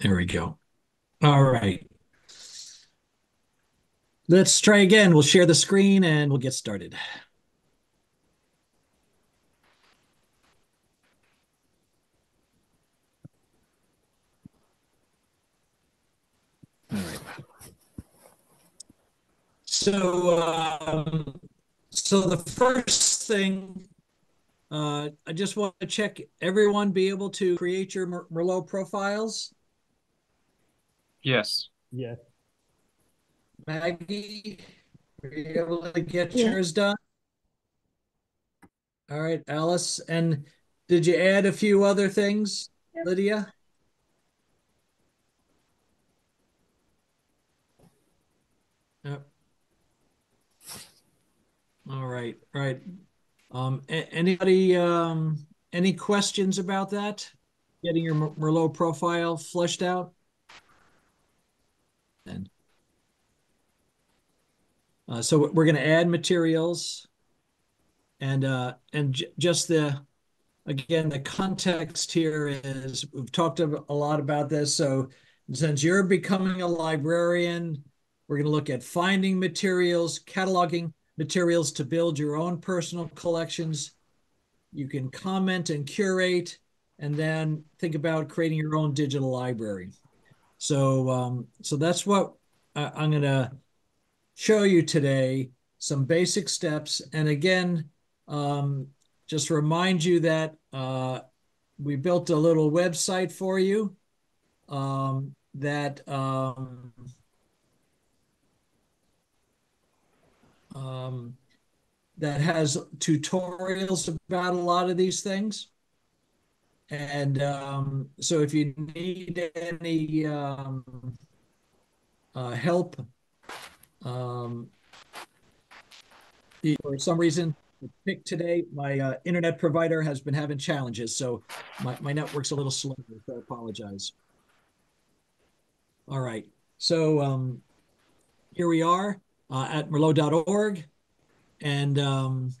There we go. All right. Let's try again. We'll share the screen and we'll get started. All right. So, um, so the first thing, uh, I just want to check everyone be able to create your Merlot profiles. Yes. Yes. Maggie, were you able to get yeah. yours done? All right, Alice. And did you add a few other things, yeah. Lydia? Yep. All right, right. Um, anybody, um, any questions about that? Getting your Merlot profile fleshed out? And uh, so we're going to add materials and uh, and just the again the context here is we've talked a lot about this. So since you're becoming a librarian, we're going to look at finding materials, cataloging materials to build your own personal collections. You can comment and curate, and then think about creating your own digital library. So, um, so that's what I, I'm going to show you today some basic steps. And again, um, just remind you that uh, we built a little website for you um, that um, um, that has tutorials about a lot of these things. And um, so if you need any um, uh, help um, for some reason, pick today, my uh, internet provider has been having challenges, so my, my network's a little slow, so I apologize. All right, so um, here we are uh, at merlot.org, and um,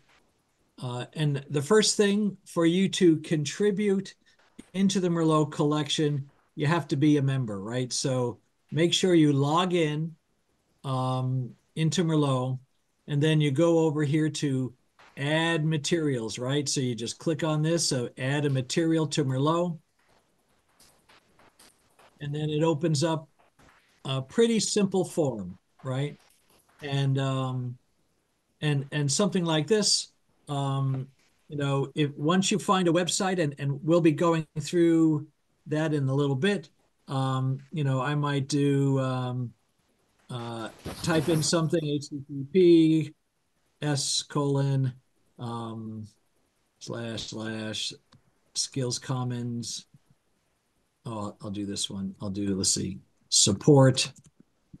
uh, and the first thing for you to contribute into the Merlot collection, you have to be a member, right? So make sure you log in um, into Merlot, and then you go over here to add materials, right? So you just click on this, so add a material to Merlot. And then it opens up a pretty simple form, right? And um, and and something like this, um, you know, if once you find a website, and and we'll be going through that in a little bit. Um, you know, I might do um, uh, type in something HTTP S colon um, slash slash skills commons. Oh, I'll do this one. I'll do, let's see, support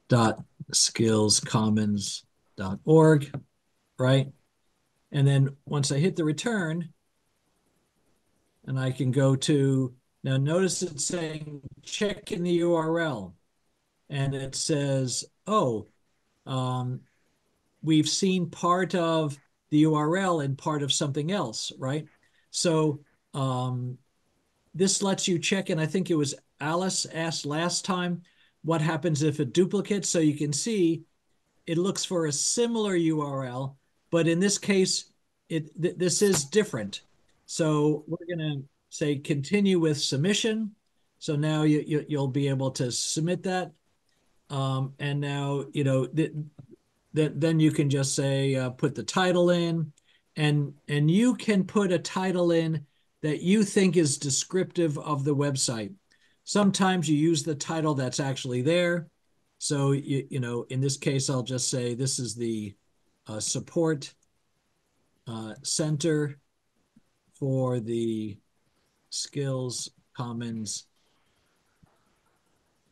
dot skills commons dot org, right? And then once I hit the return, and I can go to, now notice it's saying check in the URL. And it says oh, um, we've seen part of the URL and part of something else, right? So um, this lets you check, and I think it was Alice asked last time, what happens if a duplicate? So you can see it looks for a similar URL, but in this case, it th this is different. So we're gonna say continue with submission. So now you, you, you'll be able to submit that. Um, and now, you know, th- th- then you can just say, uh, put the title in and, and you can put a title in that you think is descriptive of the website. Sometimes you use the title that's actually there. So, you, you know, in this case, I'll just say this is the uh, support uh, center for the skills commons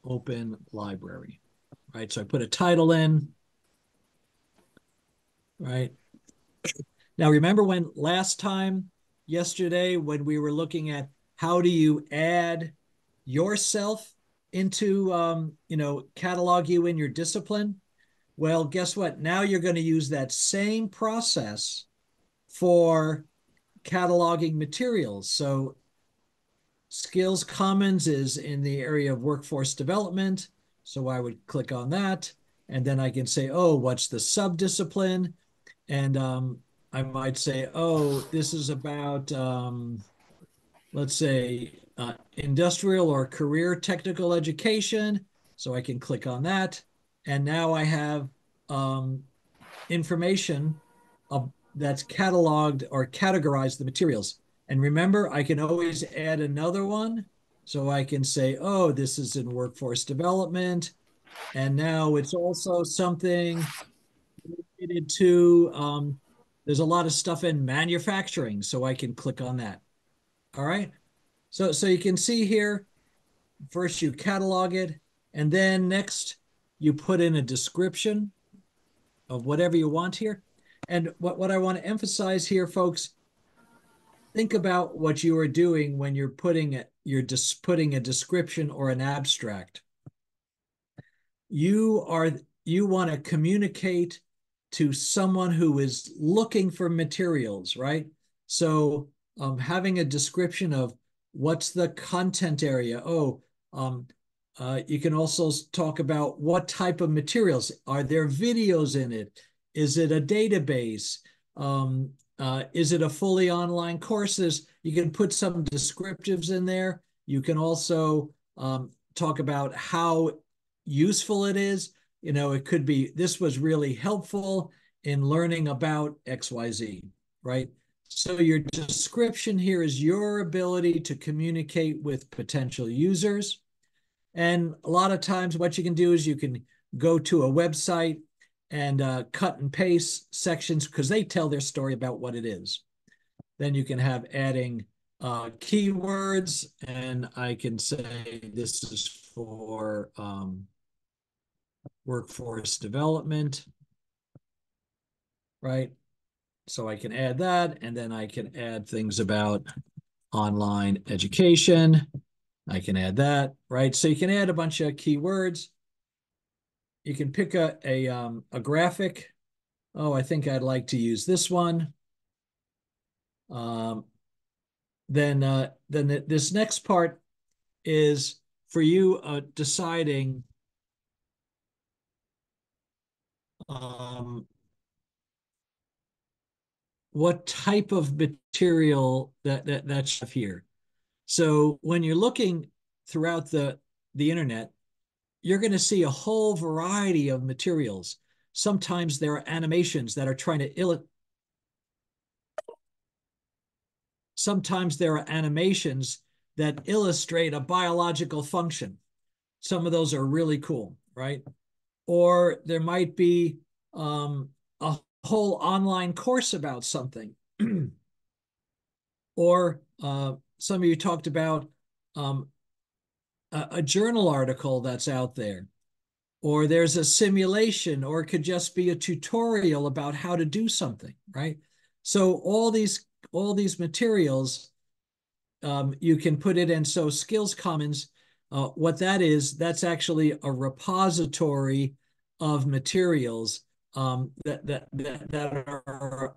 open library right? So I put a title in, right? Now, remember when last time, yesterday, when we were looking at how do you add yourself into, um, you know, catalog you in your discipline? Well, guess what? Now you're going to use that same process for cataloging materials. So Skills Commons is in the area of workforce development. So I would click on that. And then I can say, oh, what's the subdiscipline? And um, I might say, oh, this is about, um, let's say, uh, industrial or career technical education. So I can click on that. And now I have um, information that's cataloged or categorized the materials. And remember, I can always add another one. So I can say, oh, this is in workforce development. And now it's also something related to, um, there's a lot of stuff in manufacturing. So I can click on that. All right. So, so you can see here, first you catalog it, and then next you put in a description of whatever you want here. And what, what I want to emphasize here, folks, think about what you are doing when you're putting it, you're just putting a description or an abstract. You are you want to communicate to someone who is looking for materials, right? So um, having a description of what's the content area. Oh, um, uh, you can also talk about what type of materials. Are there videos in it? Is it a database? Um, uh, is it a fully online courses? You can put some descriptives in there. You can also um, talk about how useful it is. You know, it could be this was really helpful in learning about XYZ, right? So your description here is your ability to communicate with potential users. And a lot of times what you can do is you can go to a website and uh, cut and paste sections because they tell their story about what it is. Then you can have adding uh, keywords, and I can say this is for um, workforce development, right? So I can add that, and then I can add things about online education. I can add that, right? So you can add a bunch of keywords you can pick a, a, um, a graphic. Oh, I think I'd like to use this one. Um, then uh, then this next part is for you uh, deciding um, what type of material that, that that's here. So when you're looking throughout the the internet, you're going to see a whole variety of materials. Sometimes there are animations that are trying to illustrate. Sometimes there are animations that illustrate a biological function. Some of those are really cool, right? Or there might be um, a whole online course about something. or uh, some of you talked about um, a, a journal article that's out there, or there's a simulation, or it could just be a tutorial about how to do something, right? So all these all these materials, um, you can put it in. So Skills Commons, uh, what that is, that's actually a repository of materials um, that, that, that, that are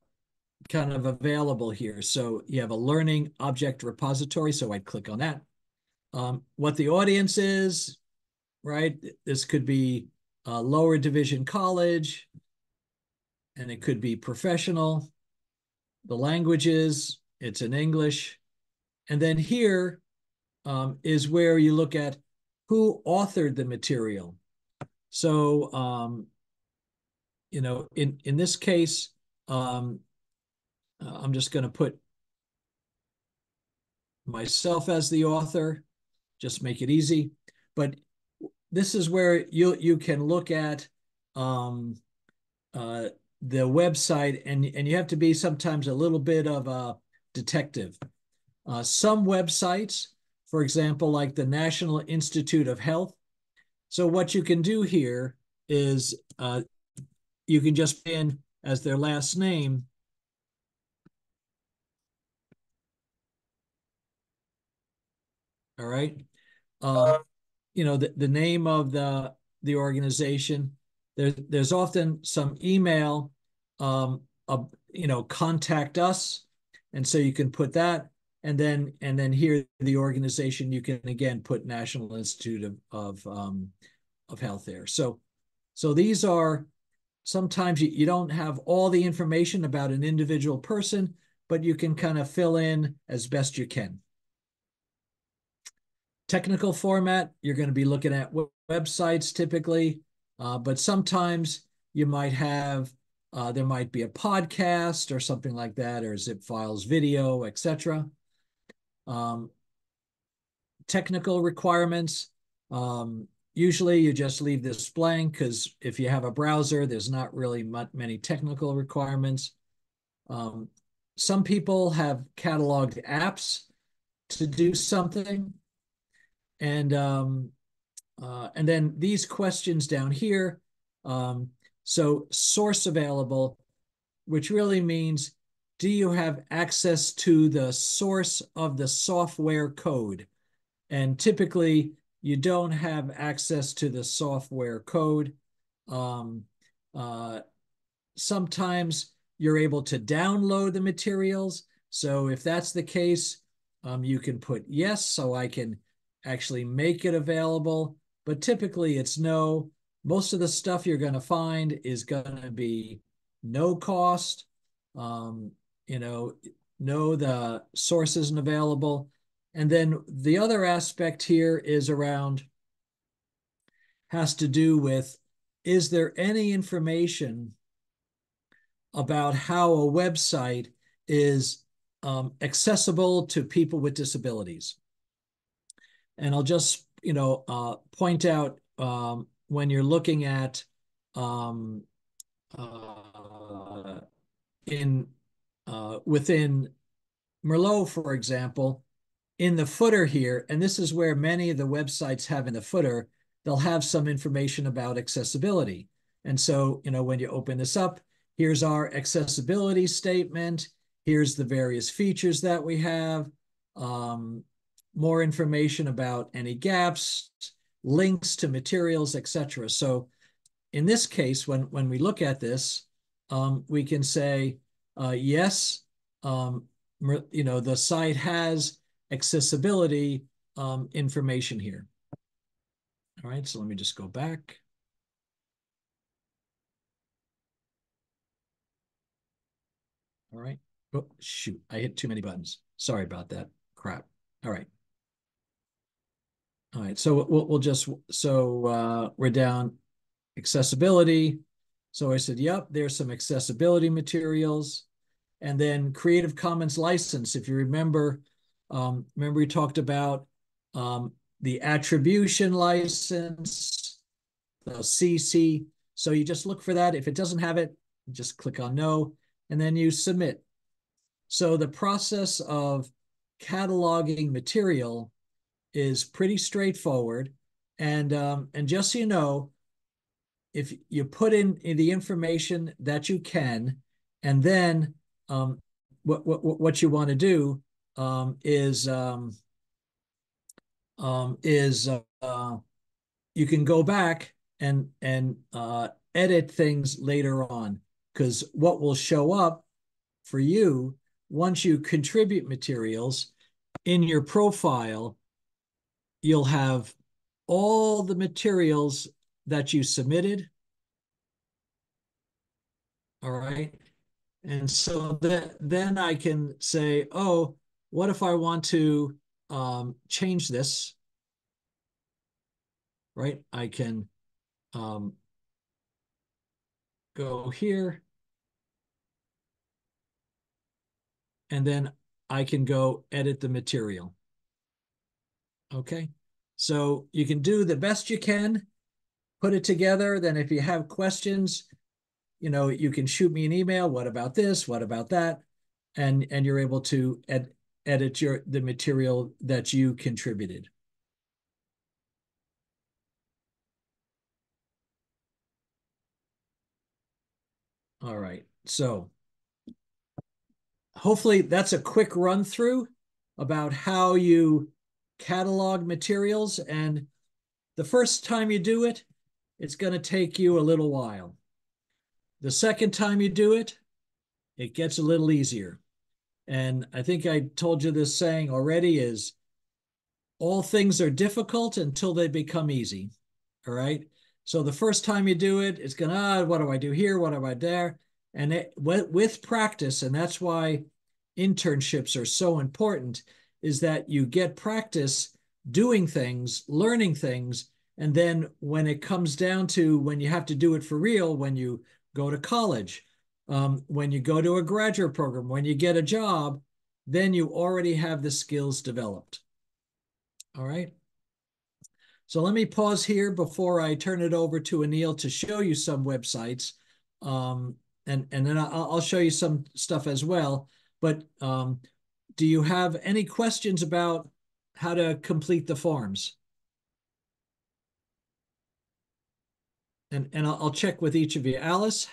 kind of available here. So you have a learning object repository. So I'd click on that um, what the audience is, right? This could be a lower division college, and it could be professional. The languages, it's in English. And then here um, is where you look at who authored the material. So, um, you know, in, in this case, um, I'm just going to put myself as the author just make it easy. But this is where you you can look at um, uh, the website, and and you have to be sometimes a little bit of a detective. Uh, some websites, for example, like the National Institute of Health. So what you can do here is uh, you can just in as their last name. All right uh, you know, the, the name of the the organization. There, there's often some email, um, uh, you know, contact us, and so you can put that. and then and then here the organization you can again put National Institute of of, um, of Health there. So so these are sometimes you, you don't have all the information about an individual person, but you can kind of fill in as best you can. Technical format, you're going to be looking at websites typically, uh, but sometimes you might have uh, there might be a podcast or something like that, or zip files, video, etc. Um, technical requirements. Um, usually you just leave this blank because if you have a browser, there's not really many technical requirements. Um, some people have cataloged apps to do something. And, um, uh, and then these questions down here. Um, so source available, which really means do you have access to the source of the software code? And typically, you don't have access to the software code. Um, uh, sometimes you're able to download the materials. So if that's the case, um, you can put yes, so I can actually make it available. But typically it's no. Most of the stuff you're going to find is going to be no cost. Um, you know, no, the source isn't available. And then the other aspect here is around, has to do with, is there any information about how a website is um, accessible to people with disabilities? And I'll just, you know, uh, point out um, when you're looking at um, uh, in uh, within Merlot, for example, in the footer here, and this is where many of the websites have in the footer, they'll have some information about accessibility. And so, you know, when you open this up, here's our accessibility statement. Here's the various features that we have. Um, more information about any gaps, links to materials, etc. So in this case, when, when we look at this, um, we can say, uh, yes, um, you know, the site has accessibility um, information here. All right, so let me just go back. All right. Oh, shoot, I hit too many buttons. Sorry about that. Crap. All right. All right, so we'll, we'll just, so uh, we're down accessibility. So I said, yep, there's some accessibility materials. And then Creative Commons license, if you remember, um, remember we talked about um, the attribution license, the CC. So you just look for that. If it doesn't have it, just click on no, and then you submit. So the process of cataloging material is pretty straightforward. And, um, and just so you know, if you put in the information that you can, and then um, what, what, what you want to do um, is um, um, is uh, you can go back and and uh, edit things later on because what will show up for you once you contribute materials in your profile, you'll have all the materials that you submitted. All right. And so that then I can say, oh, what if I want to um, change this? Right? I can um, go here. And then I can go edit the material. Okay. So you can do the best you can, put it together. Then if you have questions, you know, you can shoot me an email. What about this? What about that? And and you're able to ed edit your the material that you contributed. All right. So hopefully that's a quick run through about how you catalog materials. And the first time you do it, it's going to take you a little while. The second time you do it, it gets a little easier. And I think I told you this saying already is all things are difficult until they become easy. All right. So the first time you do it, it's going to, ah, what do I do here? What do I there? And it, with practice, and that's why internships are so important, is that you get practice doing things, learning things. And then when it comes down to when you have to do it for real, when you go to college, um, when you go to a graduate program, when you get a job, then you already have the skills developed. All right. So let me pause here before I turn it over to Anil to show you some websites. Um, and, and then I'll, I'll, show you some stuff as well. But um, do you have any questions about how to complete the forms? And, and I'll, I'll check with each of you. Alice,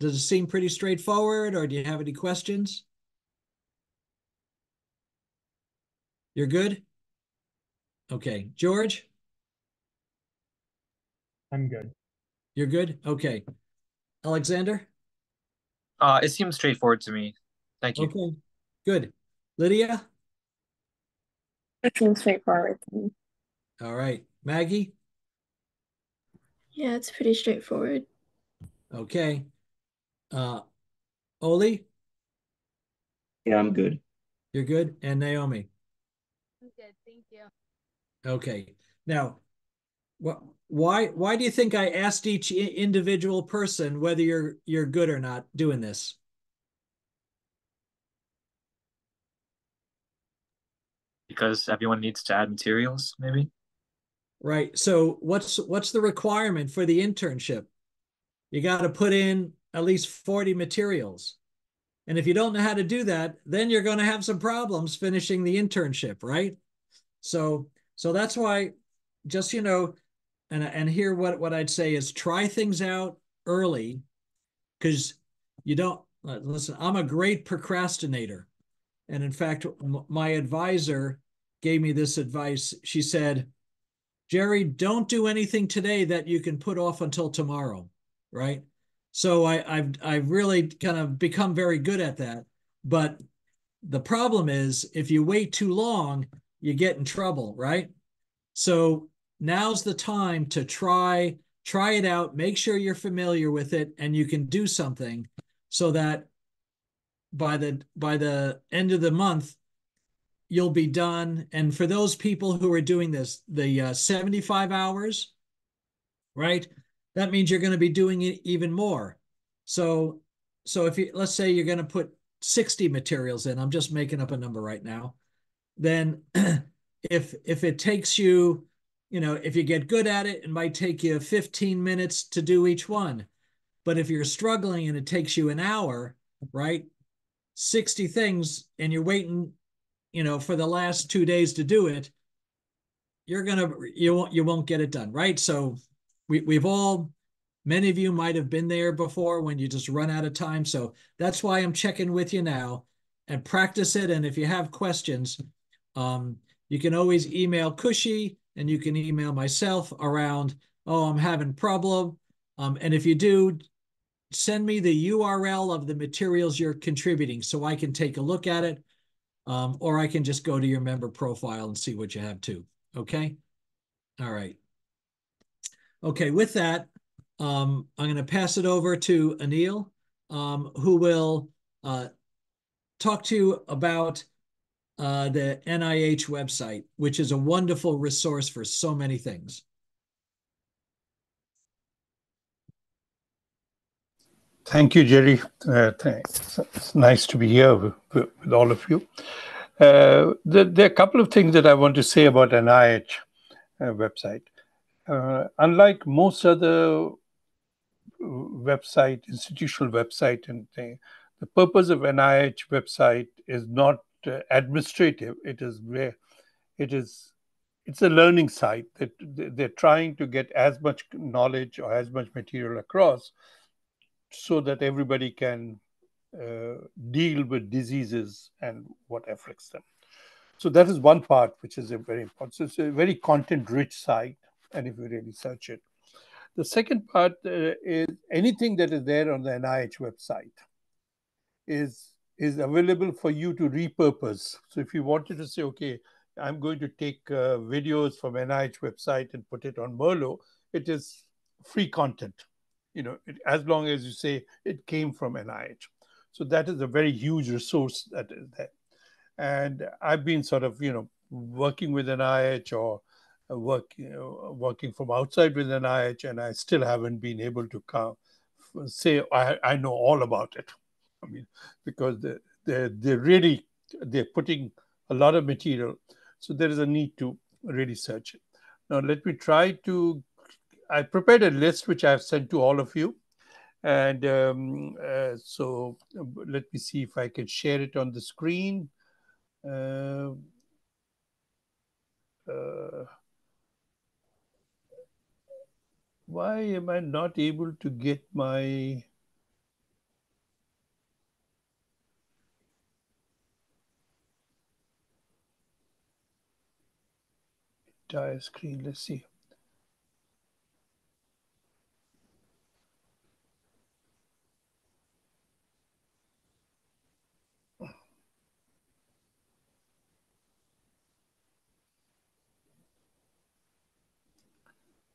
does it seem pretty straightforward or do you have any questions? You're good? Okay. George? I'm good. You're good? Okay. Alexander? Uh, it seems straightforward to me. Thank you. Okay. Good. Lydia? It seems straightforward to me. All right. Maggie? Yeah, it's pretty straightforward. Okay. Uh, Oli? Yeah, I'm good. You're good? And Naomi? I'm good. Thank you. Okay. Now, what? Why? Why do you think I asked each individual person whether you're you're good or not doing this? Because everyone needs to add materials, maybe. Right. So what's what's the requirement for the internship? You got to put in at least 40 materials. And if you don't know how to do that, then you're going to have some problems finishing the internship, right? So so that's why just you know and and here what what I'd say is try things out early cuz you don't listen, I'm a great procrastinator. And in fact, my advisor gave me this advice. She said, Jerry, don't do anything today that you can put off until tomorrow, right? So I, I've I've really kind of become very good at that. But the problem is if you wait too long, you get in trouble, right? So now's the time to try try it out, make sure you're familiar with it and you can do something so that by the by the end of the month you'll be done. And for those people who are doing this, the uh, 75 hours, right? That means you're going to be doing it even more. So, so if you, let's say you're going to put 60 materials in, I'm just making up a number right now. Then if, if it takes you, you know, if you get good at it, it might take you 15 minutes to do each one. But if you're struggling and it takes you an hour, right? 60 things and you're waiting you know, for the last two days to do it, you're gonna you won't you won't get it done, right? So we we've all many of you might have been there before when you just run out of time. So that's why I'm checking with you now and practice it. And if you have questions, um, you can always email Kushi and you can email myself around, oh, I'm having problem. Um, and if you do, send me the URL of the materials you're contributing so I can take a look at it um, or I can just go to your member profile and see what you have too. Okay. All right. Okay. With that, um, I'm going to pass it over to Anil, um, who will uh, talk to you about uh, the NIH website, which is a wonderful resource for so many things. Thank you, Jerry. Uh, thanks. It's nice to be here with, with all of you. Uh, there, there, are a couple of things that I want to say about NIH uh, website. Uh, unlike most other website, institutional website, and thing, the purpose of NIH website is not uh, administrative. It is where it is. It's a learning site that they're trying to get as much knowledge or as much material across so that everybody can uh, deal with diseases and what afflicts them. So that is one part which is a very important. So it's a very content-rich site, and if you really search it. The second part uh, is anything that is there on the NIH website is is available for you to repurpose. So if you wanted to say, okay, I'm going to take uh, videos from NIH website and put it on Merlot, it is free content. You know, it, as long as you say it came from NIH. So that is a very huge resource that is there. And I've been sort of, you know, working with NIH or uh, work, you know, working from outside with NIH, and I still haven't been able to come, say I, I know all about it. I mean, because they they they really they're putting a lot of material, so there is a need to really search it. Now let me try to. I prepared a list which I've sent to all of you, and um, uh, so let me see if I can share it on the screen. Uh, uh, why am I not able to get my entire screen? Let's see.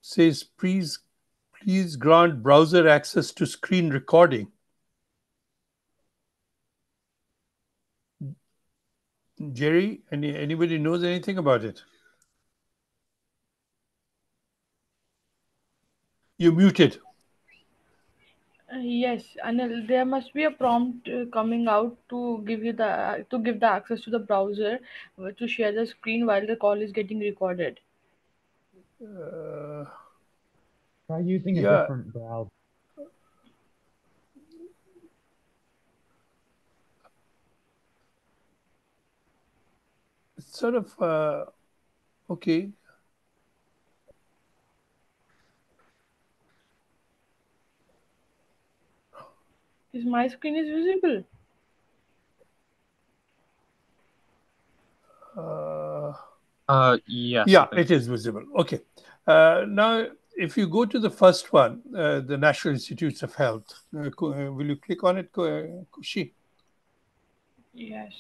Says please please grant browser access to screen recording. Jerry, any, anybody knows anything about it? You're muted. Uh, yes, Anil, there must be a prompt uh, coming out to give you the to give the access to the browser uh, to share the screen while the call is getting recorded. Uh, Try using a different browser. it's sort of uh, okay. Is my screen is visible? Uh, Uh, yes. yeah, it is visible. Okay. Uh, now, if you go to the first one, uh, the National Institutes of Health, uh, uh, will you click on it, uh, Kushi? Yes.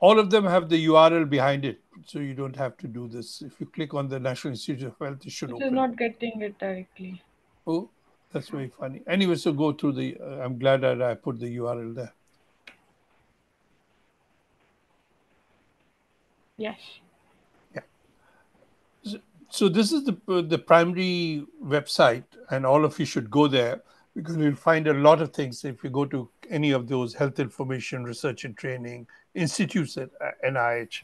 All of them have the URL behind it, so you don't have to do this. If you click on the National Institute of Health, it should It open. is not getting it directly. Oh, that's very funny. Anyway, so go through the. Uh, I'm glad that I put the URL there. Yes. Yeah. So this is the uh, the primary website, and all of you should go there because you'll find a lot of things if you go to any of those health information research and training institutes at uh, NIH.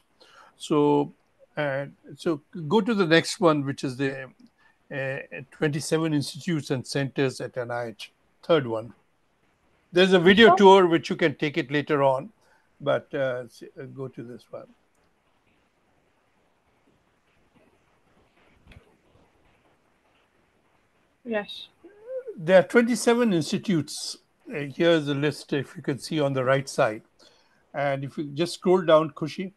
So, and so go to the next one, which is the uh, 27 institutes and centers at NIH. Third one. There's a video tour which you can take it later on, but uh, uh, go to this one. Yes. There are 27 institutes. Uh, here's a list, if you can see on the right side. And if you just scroll down, Kushi,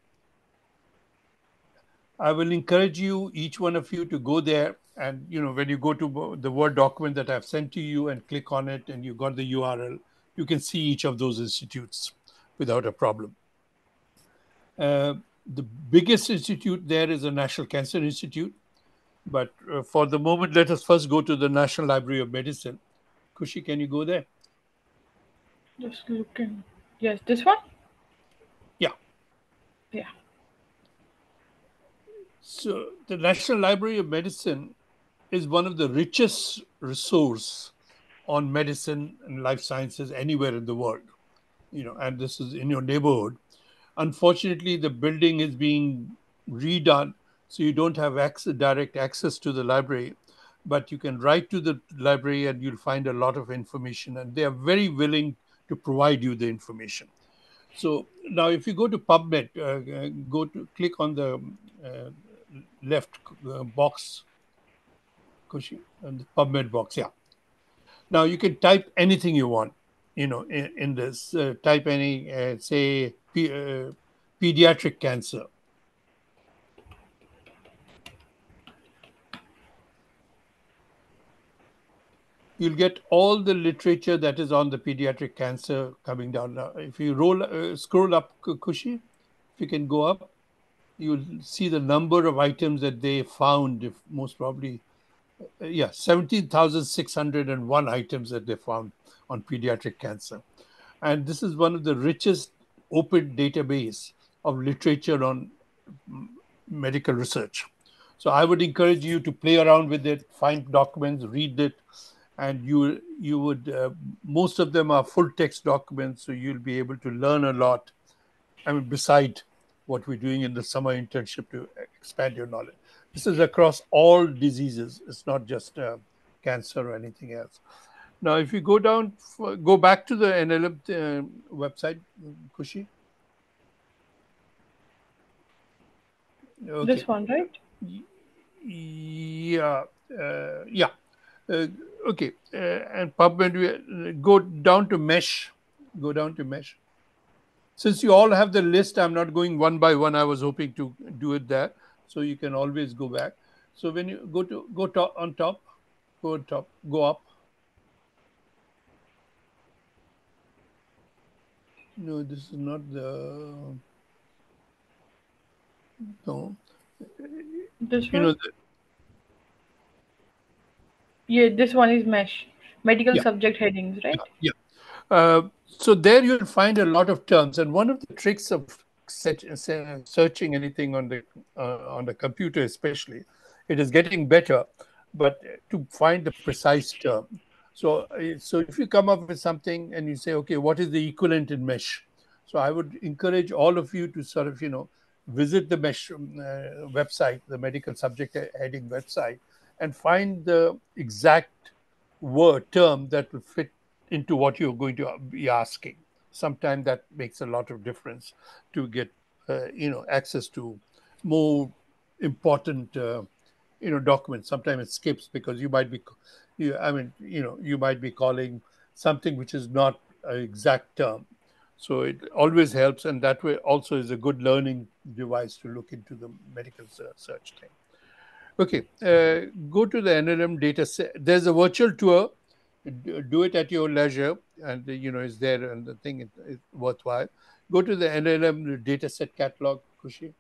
I will encourage you, each one of you, to go there. And you know, when you go to the Word document that I've sent to you and click on it, and you got the URL, you can see each of those institutes without a problem. Uh, the biggest institute there is the National Cancer Institute. But uh, for the moment, let us first go to the National Library of Medicine. Kushi, can you go there? Just looking. Yes, this one? Yeah. Yeah. So the National Library of Medicine is one of the richest resource on medicine and life sciences anywhere in the world. You know, and this is in your neighborhood. Unfortunately, the building is being redone, so you don't have access, direct access to the library. But you can write to the library, and you'll find a lot of information, and they are very willing to provide you the information. So now, if you go to PubMed, uh, uh, go to click on the uh, left uh, box, Kushi, and the PubMed box. Yeah. Now you can type anything you want. You know, in, in this, uh, type any, uh, say, pe- pediatric cancer. You'll get all the literature that is on the pediatric cancer coming down. Now, if you roll, uh, scroll up, Kushi, if you can go up, you'll see the number of items that they found. If most probably, uh, yeah, seventeen thousand six hundred and one items that they found on pediatric cancer, and this is one of the richest open database of literature on medical research. So I would encourage you to play around with it, find documents, read it, and you you would uh, most of them are full text documents, so you'll be able to learn a lot. I mean, beside what we're doing in the summer internship to expand your knowledge. This is across all diseases. It's not just uh, cancer or anything else. Now, if you go down, go back to the NLM uh, website, Kushi. Okay. This one, right? Yeah, uh, yeah. Uh, okay, uh, and PubMed, go down to mesh. Go down to mesh. Since you all have the list, I'm not going one by one. I was hoping to do it there, so you can always go back. So when you go to go top on top, go on top, go up. No, this is not the. No. This you know, the, Yeah, this one is mesh. Medical Yeah. subject headings, right? yeah. Uh, so there you'll find a lot of terms, and one of the tricks of searching anything on the uh, on the computer, especially, it is getting better, but to find the precise term. So, uh, so if you come up with something and you say, okay, what is the equivalent in mesh? So I would encourage all of you to sort of, you know, visit the mesh uh, website, the medical subject heading website, and find the exact word term that will fit into what you're going to be asking. Sometimes that makes a lot of difference to get, uh, you know, access to more important, uh, you know, documents. Sometimes it skips because you might be, you, I mean, you know, you might be calling something which is not an exact term. So it always helps, and that way also is a good learning device to look into the medical search thing. Okay, uh, go to the NLM data set. There's a virtual tour. Do it at your leisure, and you know it's there, and the thing is worthwhile. Go to the NLM data set catalog, Kushi.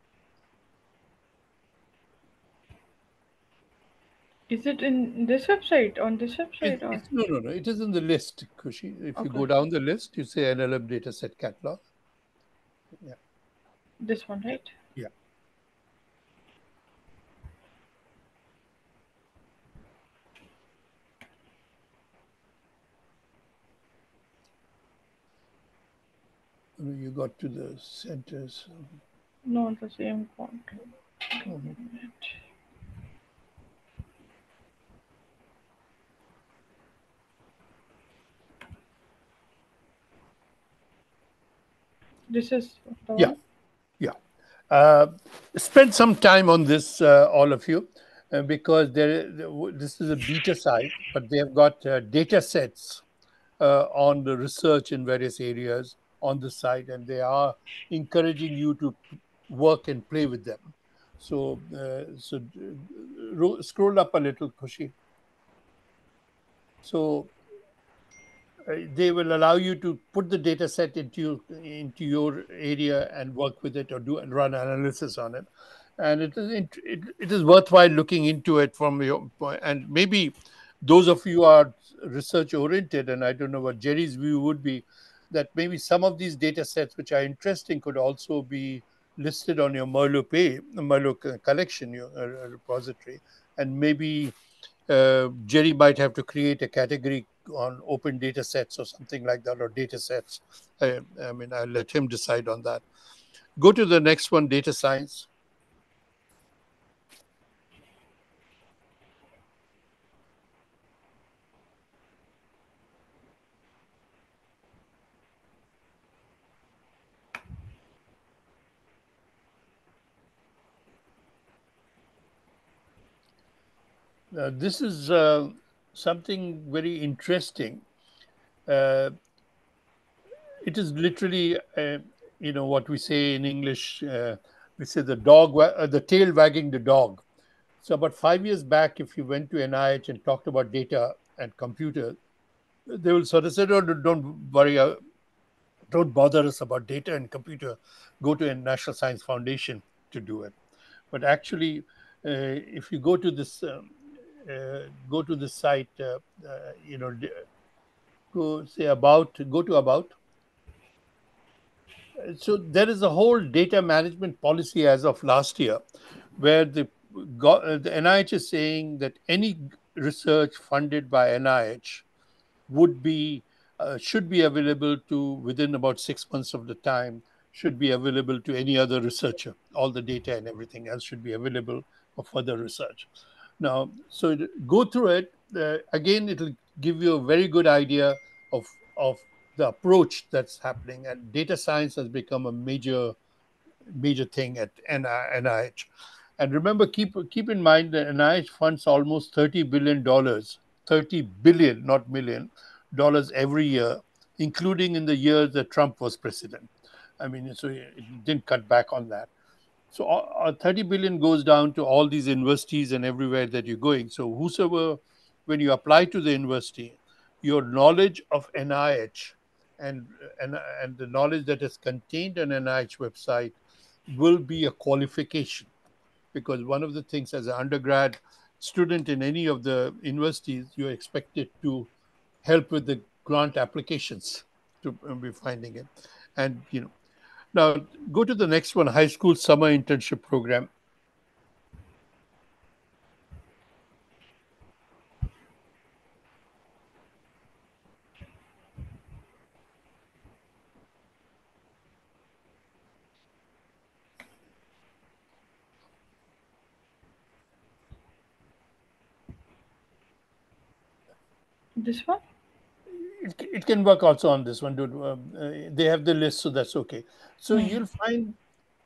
Is it in this website? On this website? It, or? no, no, no. It is in the list, Kushi. If you go down the list, you say NLM dataset catalog. Yeah. This one, right? You got to the centers. No, the same. Mhm. This is Yeah. Yeah. Uh, spend some time on this, uh, all of you, uh, because there, this is a beta site, but they have got uh, data sets uh, on the research in various areas on the site, and they are encouraging you to work and play with them. So, uh, so uh, ro- scroll up a little, Kushi. So uh, they will allow you to put the data set into into your area and work with it or do and run analysis on it and it is it, it is worthwhile looking into it from your point and maybe those of you are research oriented and i don't know what jerry's view would be that maybe some of these data sets which are interesting could also be listed on your merlot pay merlot collection your uh, repository. And maybe uh, jerry might have to create a category on open data sets or something like that or data sets. I, I mean i'll let him decide on that. Go to the next one data science Uh, this is uh, something very interesting. Uh, it is literally, uh, you know, what we say in English. Uh, we say the dog, uh, the tail wagging the dog. So about five years back, if you went to NIH and talked about data and computers, they will sort of say, "No, don't- worry, don't bother us about data and computer. Go to a National Science Foundation to do it." But actually, if you go to this, um, go to the site, uh, uh, you know, go say about, go to about. Uh, So there is a whole data management policy as of last year, where the uh, the NIH is saying that any research funded by NIH would be uh, should be available to within about six months of the time should be available to any other researcher all the data and everything else should be available for further research now so go through it. Uh, again it'll give you a very good idea of of the approach that's happening and data science has become a major major thing at nih and remember keep keep in mind that nih funds almost 30 billion dollars 30 billion not million dollars every year including in the years that trump was president. I mean so it didn't cut back on that so uh, uh, 30 billion goes down to all these universities and everywhere that you're going. So whosoever when you apply to the university your knowledge of nih and and, and the knowledge that is contained on nih website will be a qualification. Because one of the things as an undergrad student in any of the universities you're expected to help with the grant applications to be finding it. And you know now go to the next one high school summer internship program This one? It, it can work also on this one dude. Um, uh, they have the list so that's okay so Hmm. you'll find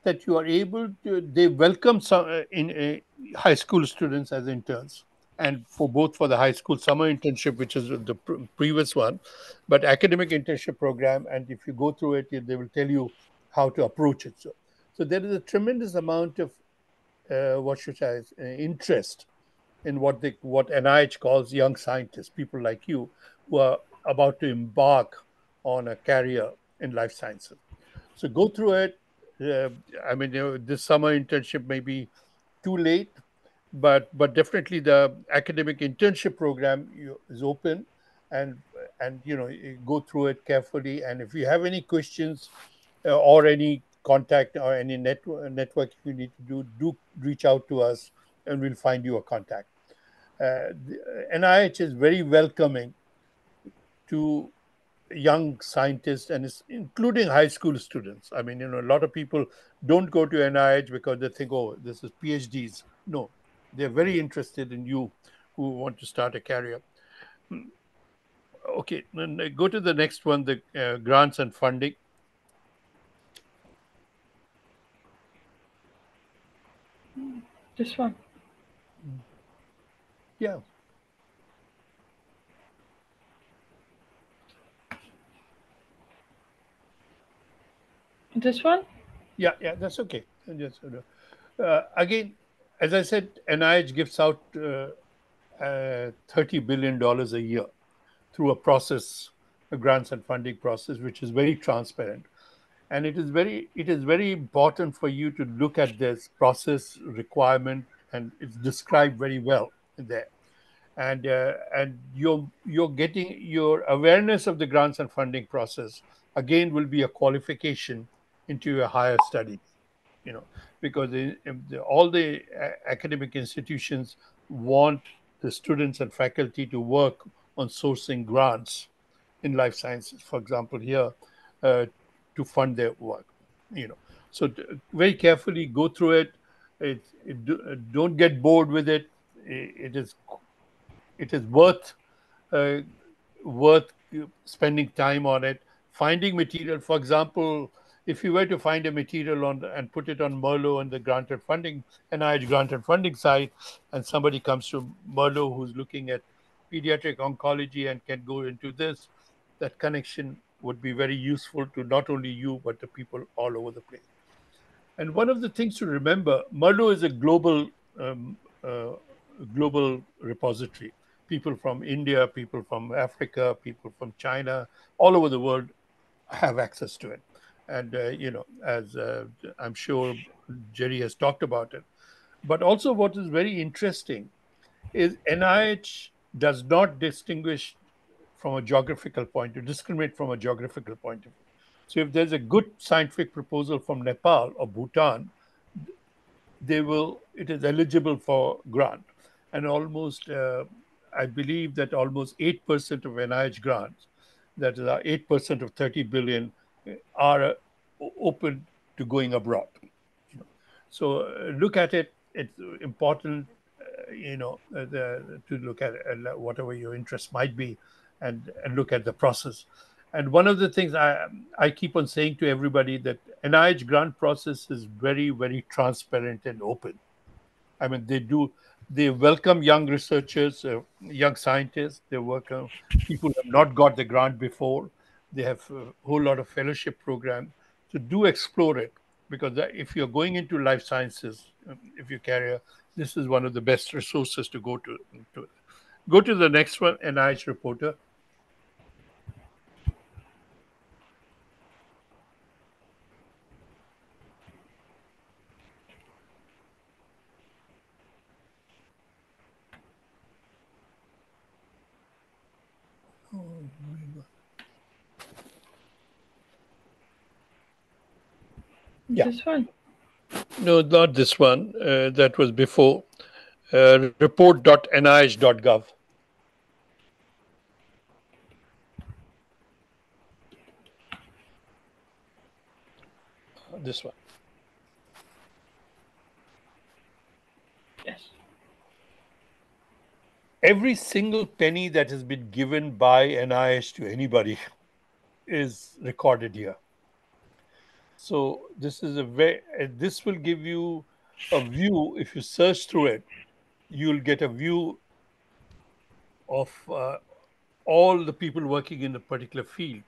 that you are able to they welcome some uh, in uh, high school students as interns and for both for the high school summer internship which is the pr- previous one but academic internship program and if you go through it they will tell you how to approach it so so there is a tremendous amount of uh, what should I say, uh, interest in what they what NIH calls young scientists, people like you who are about to embark on a career in life sciences. So go through it. Uh, I mean, you know, this summer internship may be too late, but but definitely the academic internship program is open, and and you know go through it carefully. And if you have any questions uh, or any contact or any network network you need to do, do reach out to us, and we'll find you a contact. Uh, the NIH is very welcoming to young scientists and including high school students. I mean, you know, a lot of people don't go to NIH because they think, oh, this is PhDs. No, they're very interested in you who want to start a career. Okay, then go to the next one the uh, grants and funding. This one. Yeah. This one? Yeah, yeah, that's okay. Just, uh, again, as I said, NIH gives out uh, uh, $30 billion a year through a process, a grants and funding process, which is very transparent. And it is very, it is very important for you to look at this process requirement, and it's described very well there. And uh, and you're you're getting your awareness of the grants and funding process again will be a qualification into a higher study, you know because all the academic institutions want the students and faculty to work on sourcing grants in life sciences for example here uh, to fund their work you know. So very carefully go through it, it, it do, uh, don't get bored with it. I- it is it is worth uh, worth spending time on it. Finding material for example if you were to find a material on and put it on Merlot and the granted funding NIH granted funding site, and somebody comes to Merlot who's looking at pediatric oncology and can go into this, that connection would be very useful to not only you but the people all over the place. And one of the things to remember, Merlot is a global um, uh, global repository. people from India, people from Africa, people from China, all over the world have access to it. And, uh, you know, as uh, I'm sure Jerry has talked about it. But also, what is very interesting is NIH does not distinguish from a geographical point to discriminate from a geographical point of view. So if there's a good scientific proposal from Nepal or Bhutan, they will it is eligible for grant, and almost uh, I believe that almost eight percent of NIH grants, that is eight percent of 30 billion, are uh, open to going abroad. So uh, look at it. It's important, uh, you know, the, to look at whatever your interest might be, and, and look at the process. And one of the things I I keep on saying to everybody that NIH grant process is very very transparent and open. I mean they do they welcome young researchers, uh, young scientists. They welcome people who have not got the grant before. They have a whole lot of fellowship program. So do explore it because if you're going into life sciences, um, if you carry this is one of the best resources to go to. to. Go to the next one, NIH reporter. Yeah. This one? No, not this one. Uh, that was before. Uh, report.nih.gov. This one. Yes. Every single penny that has been given by NIH to anybody is recorded here. So this is a very this will give you a view if you search through it, you'll get a view of uh, all the people working in a particular field.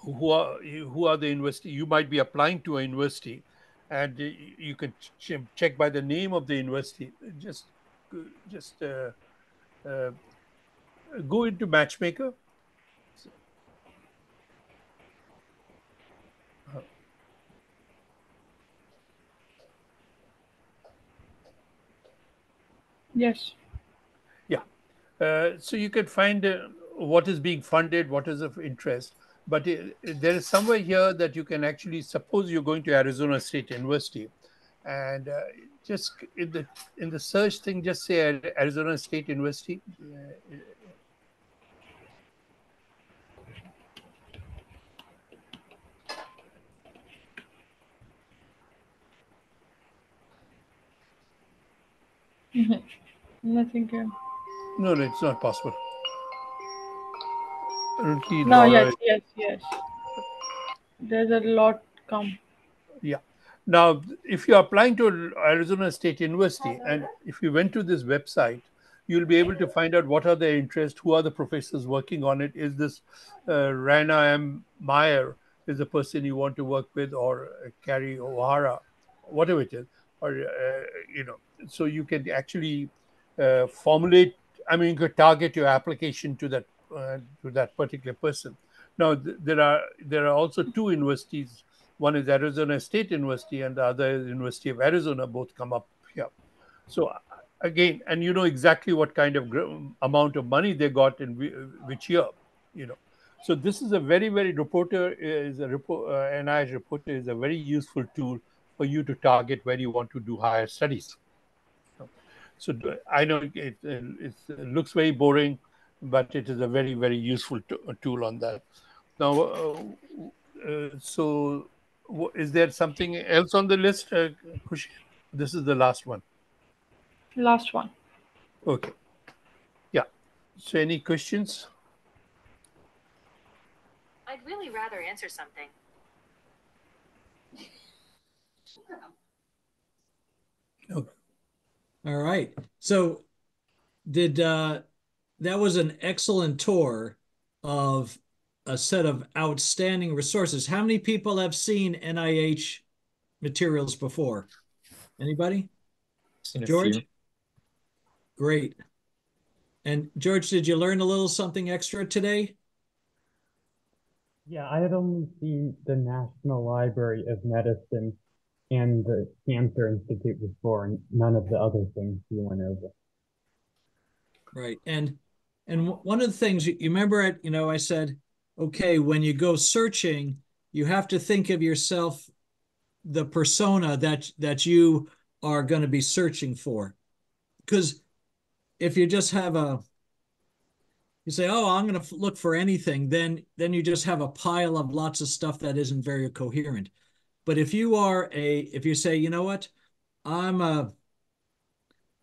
Who are who are the university? You might be applying to a university, and you can ch check by the name of the university. Just just uh, uh, go into Matchmaker Yes. Yeah. Uh, so you can find uh, what is being funded, what is of interest. But uh, there is somewhere here that you can actually suppose you're going to Arizona State University, and uh, just in the in the search thing, just say Arizona State University. Uh, Mm-hmm. Nothing here. No, no, it's not possible. no, yes, yes, yes. There's a lot come. Yeah. Now, if you're applying to Arizona State University, and if you went to this website, you'll be able to find out what are their interests, who are the professors working on it. Is this uh, Rana M. Meyer is the person you want to work with, or uh, Carrie O'Hara, whatever it is, or uh, you know, so you can actually uh, formulate. I mean, you could target your application to that uh, to that particular person. Now, th- there are there are also two universities. One is Arizona State University, and the other is University of Arizona. Both come up here. So again, and you know exactly what kind of gr- amount of money they got in which year. You know, so this is a very very reporter is a report. Uh, NIH reporter is a very useful tool for you to target where you want to do higher studies. So I know it, it, looks very boring, but it is a very, very useful tool on that. Now, uh, uh, so is there something else on the list, uh, This is the last one. Last one. Okay. Yeah. So any questions? I'd really rather answer something. Okay. All right. So did uh that was an excellent tour of a set of outstanding resources. How many people have seen NIH materials before? Anybody? Seen George? Great. And George, did you learn a little something extra today? Yeah, I had only seen the National Library of Medicine and the Cancer Institute was born, none of the other things you went over. Right. And and one of the things you, remember it, you know, I said, okay, when you go searching, you have to think of yourself the persona that that you are going to be searching for. Because if you just have a you say, "Oh, I'm going to look for anything," then then you just have a pile of lots of stuff that isn't very coherent. But if you are a if you say, "You know what? I'm a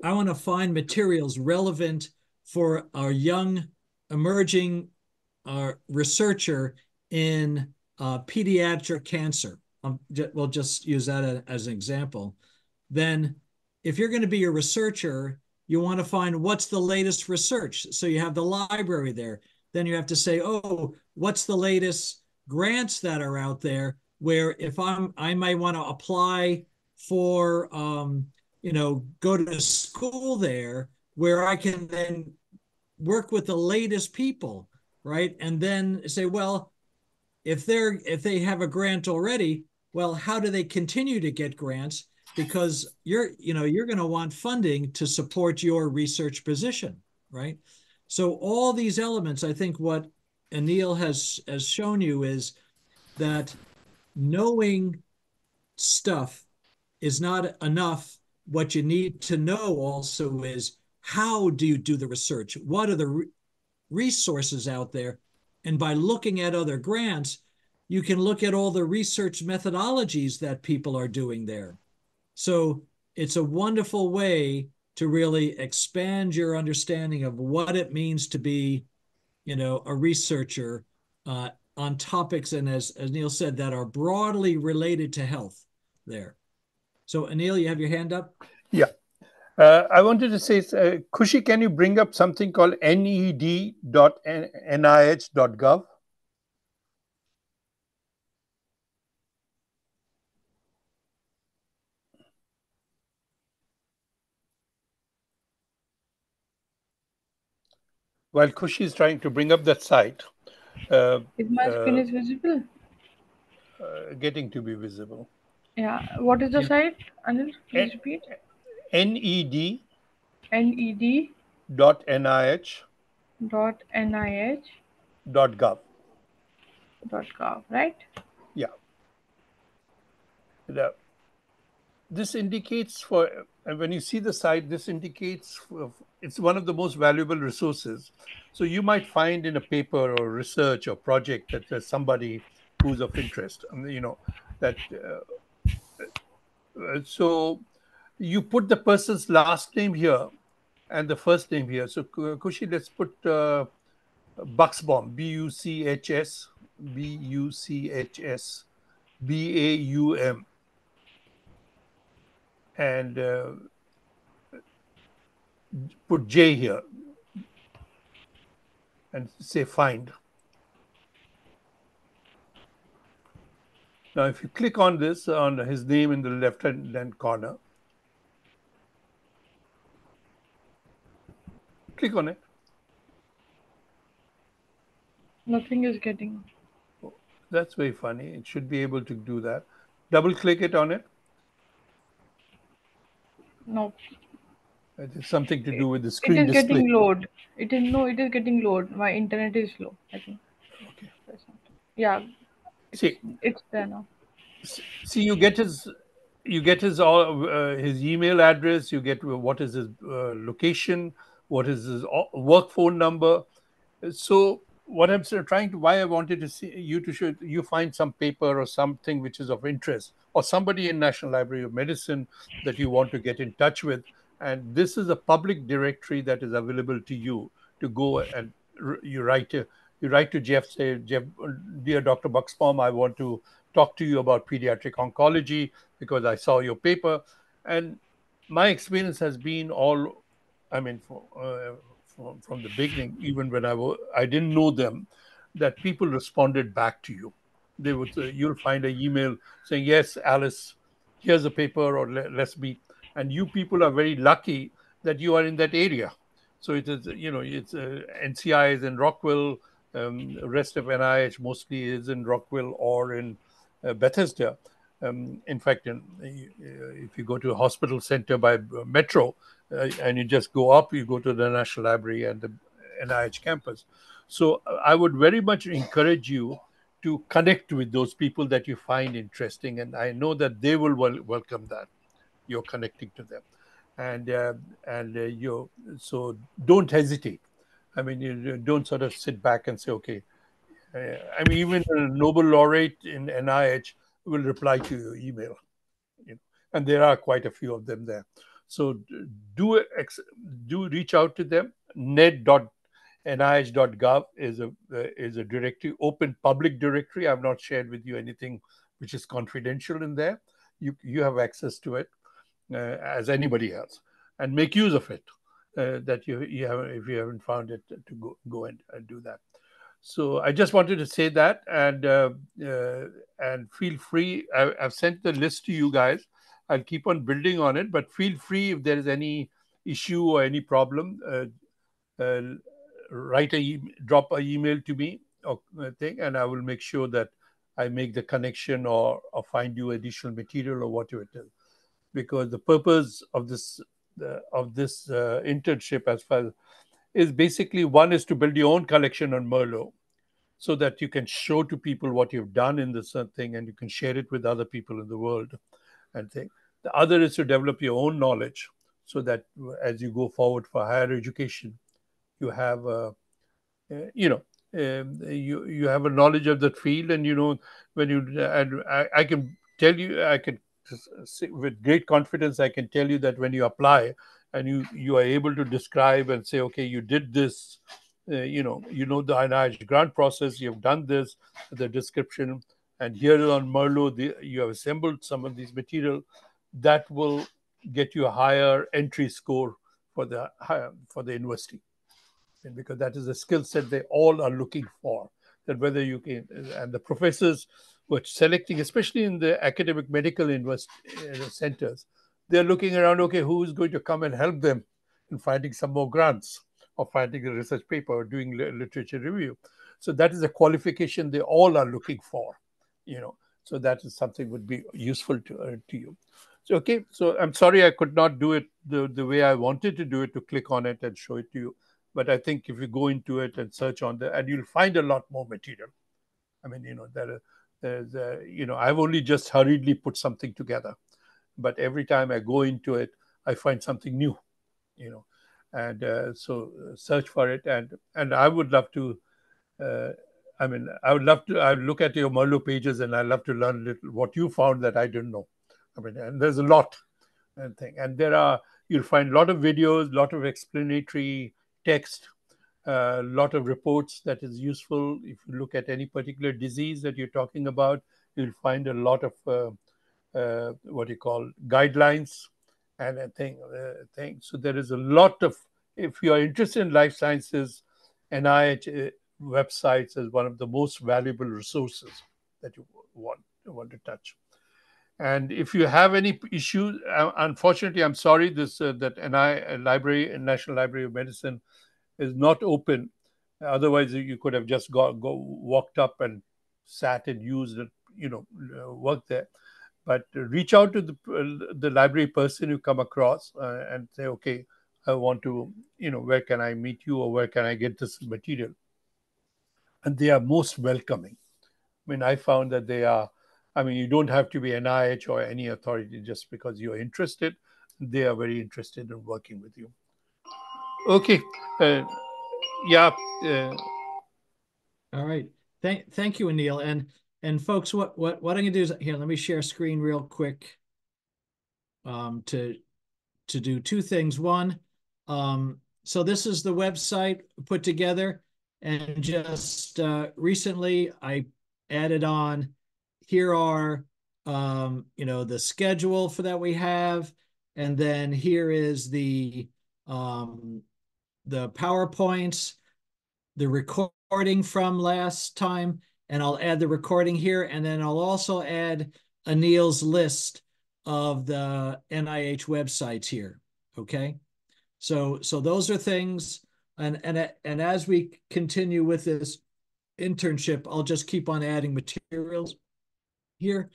I want to find materials relevant for our young emerging uh, researcher in uh, pediatric cancer. Um, we'll just use that as an example. Then, if you're going to be a researcher, you want to find what's the latest research. So you have the library there. Then you have to say, oh, what's the latest grants that are out there? Where if I'm, I might want to apply for, um, you know, go to a school there, where I can then work with the latest people, right? And then say, well, if they're if they have a grant already, well, how do they continue to get grants? Because you're you know you're going to want funding to support your research position, right? So all these elements, I think what Anil has has shown you is that knowing stuff is not enough. What you need to know also is how do you do the research? What are the re- resources out there? And by looking at other grants, you can look at all the research methodologies that people are doing there. So it's a wonderful way to really expand your understanding of what it means to be, you know, a researcher uh, on topics and as, as Neil said, that are broadly related to health there. So Anil, you have your hand up? Yeah. Uh, I wanted to say, uh, Kushi, can you bring up something called ned.nih.gov? While Kushi is trying to bring up that site, uh, Is my screen uh, is visible? uh, getting to be visible. Yeah. What is the Yeah. site? Anil, please Eh, repeat. ned.nih Ned dot nih Dot gov. dot gov, right? Yeah. The- this indicates for and when you see the site this indicates for, it's one of the most valuable resources so you might find in a paper or research or project that there's somebody who's of interest and you know that uh, uh, so you put the person's last name here and the first name here. So Ku- kushi let's put uh, buchsbaum b-u-c-h-s b-u-c-h-s b-a-u-m and uh, put J here and say find. Now, if you click on this, on his name in the left hand corner, click on it. Nothing is getting. That's very funny. It should be able to do that. Double click it on it. No. It is something to do with the It screen is display. getting load. It is no. It is getting load. My internet is slow. I think. Okay. Yeah. See, It's there now. see you get his you get his all uh, his email address you get what is his uh, location what is his work phone number so what i'm trying to why i wanted to see you to show you find some paper or something which is of interest or somebody in national library of medicine that you want to get in touch with and this is a public directory that is available to you to go and you write to you write to jeff say jeff dear dr buchsbaum i want to talk to you about pediatric oncology because I saw your paper. And my experience has been all, I mean, for, uh, from, from the beginning, even when I wa- I didn't know them, that people responded back to you. They would, uh, you'll find an email saying, yes, Alice, here's a paper or let, let's meet. And you people are very lucky that you are in that area So it is, you know, it's uh, NCI is in Rockville. Um, rest of NIH mostly is in Rockville or in uh, Bethesda. Um, in fact, in, uh, if you go to a hospital center by Metro uh, and you just go up, you go to the National Library and the NIH campus. So I would very much encourage you to connect with those people that you find interesting, and I know that they will wel- welcome that. You're connecting to them, and uh, and uh, you so don't hesitate. I mean, you don't sort of sit back and say, okay. Uh, I mean, even a Nobel laureate in NIH will reply to your email, you know, and there are quite a few of them there. So do do reach out to them. Ned.nih.gov is a is a directory, open public directory. I've not shared with you anything which is confidential in there. You you have access to it uh, as anybody else, and make use of it. Uh, that you you have if you haven't found it to go go and, do that. So I just wanted to say that, and uh, uh, and feel free. I, have sent the list to you guys. I'll keep on building on it, but feel free if there is any issue or any problem. Uh, uh write a e- drop a email to me or uh, thing, and I will make sure that I make the connection or or find you additional material or whatever it is. Because the purpose of this uh, of this internship, as as is basically one is to build your own collection on Merlot so that you can show to people what you've done in this thing and you can share it with other people in the world and thing. The other is to develop your own knowledge so that as you go forward for higher education, you have, uh, uh, you know, um, you you have a knowledge of that field, and you know when you and I, I can tell you, I can with great confidence, I can tell you that when you apply, and you you are able to describe and say okay you did this uh, you know you know the NIH grant process you've done this the description and here on Merlot the, you have assembled some of these material that will get you a higher entry score for the for the university. And because that is a skill set they all are looking for that whether you can and the professors were selecting especially in the academic medical invest, uh, centers they're looking around, okay, who's going to come and help them in finding some more grants or finding a research paper or doing literature review. So that is a qualification they all are looking for, you know. So that is something would be useful to, uh, to you. So, okay, so I'm sorry I could not do it the, the way I wanted to do it to click on it and show it to you. But I think if you go into it and search on there, and you'll find a lot more material. I mean, you know, there, uh, you know, I've only just hurriedly put something together but every time I go into it, I find something new, you know, and uh, so uh, search for it. And and I would love to. Uh, I mean, I would love to. I look at your Merlot pages, and I love to learn little what you found that I didn't know. I mean, and there's a lot, and thing, and there are you'll find a lot of videos, lot of explanatory text, a lot of reports that is useful. If you look at any particular disease that you're talking about, you'll find a lot of uh, uh, what you call guidelines and a thing, uh, thing. So there is a lot of, if you are interested in life sciences, NIH uh, websites is one of the most valuable resources that you want, want to touch. And if you have any issues, uh, unfortunately, I'm sorry, this uh, that NI Library, National Library of Medicine, is not open. Otherwise, you could have just got go walked up and sat and used it, you know, worked there. But reach out to the, the library person you come across uh, and say okay i want to you know where can i meet you or where can i get this material? And they are most welcoming. I mean i found that they are i mean you don't have to be nih or any authority just because you're interested. They are very interested in working with you okay uh, yeah uh, all right thank thank you anil and and folks, what what what I'm gonna do is here. Let me share screen real quick. Um, to to do two things. One, um, so this is the website put together, and just uh, recently I added on. Here are um, you know the schedule for that we have, and then here is the um, the powerpoints, the recording from last time and I'll add the recording here, and then I'll also add Anil's list of the NIH websites here, okay? So, so those are things, and and and as we continue with this internship, I'll just keep on adding materials here.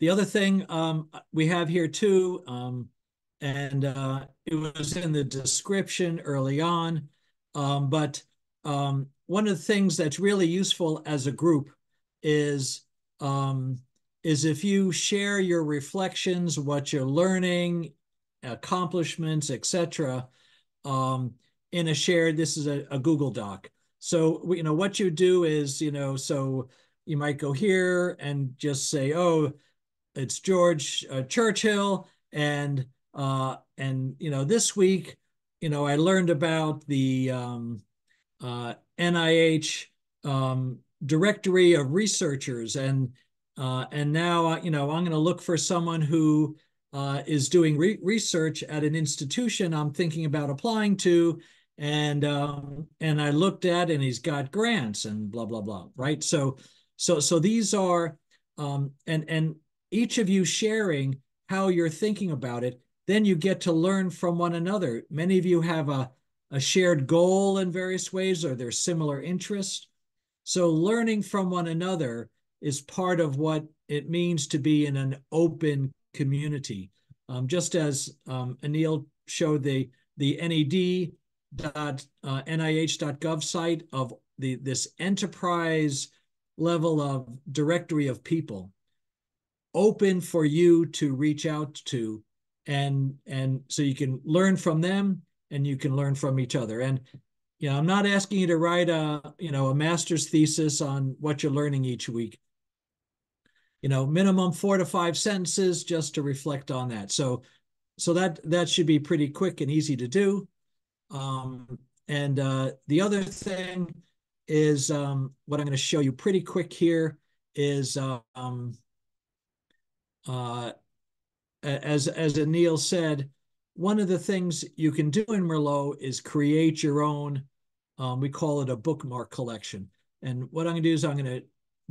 The other thing um, we have here too, um, and uh, it was in the description early on, um, but um, one of the things that's really useful as a group is um, is if you share your reflections, what you're learning, accomplishments, etc., um, in a shared. This is a, a Google Doc. So you know what you do is you know so you might go here and just say, oh, it's George uh, Churchill, and uh, and you know this week, you know I learned about the um, uh, NIH um, directory of researchers, and uh, and now uh, you know I'm going to look for someone who uh, is doing re research at an institution I'm thinking about applying to, and um, and I looked at and he's got grants and blah blah blah, right? So so so these are um, and and each of you sharing how you're thinking about it, then you get to learn from one another. Many of you have a, a shared goal in various ways or there's similar interests. So learning from one another is part of what it means to be in an open community. Um, just as um, Anil showed the, the ned.nih.gov uh, site of the, this enterprise level of directory of people open for you to reach out to and and so you can learn from them and you can learn from each other. And you know i'm not asking you to write a you know a master's thesis on what you're learning each week. You know minimum four to five sentences just to reflect on that. So so that that should be pretty quick and easy to do. Um, and uh, the other thing is um, what i'm going to show you pretty quick here is um, uh, as as Anil said, one of the things you can do in Merlot is create your own. Um, we call it a bookmark collection. And what I'm going to do is I'm going to